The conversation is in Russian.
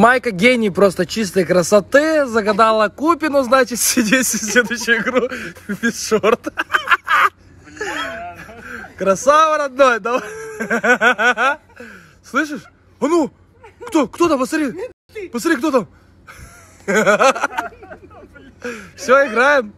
Майка гений просто чистой красоты. Загадала Купину, значит, сидеть в следующую игру без шорт. Красава, родной, давай. Слышишь? А ну, кто, кто там, посмотри. Посмотри, кто там. Все, играем.